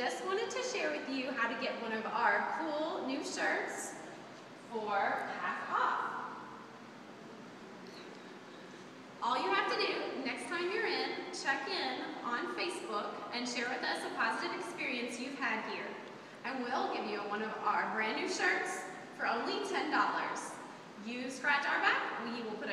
just wanted to share with you how to get one of our cool new shirts for half off. All you have to do, next time you're in, check in on Facebook and share with us a positive experience you've had here. And we'll give you one of our brand new shirts for only $10. You scratch our back, we will put.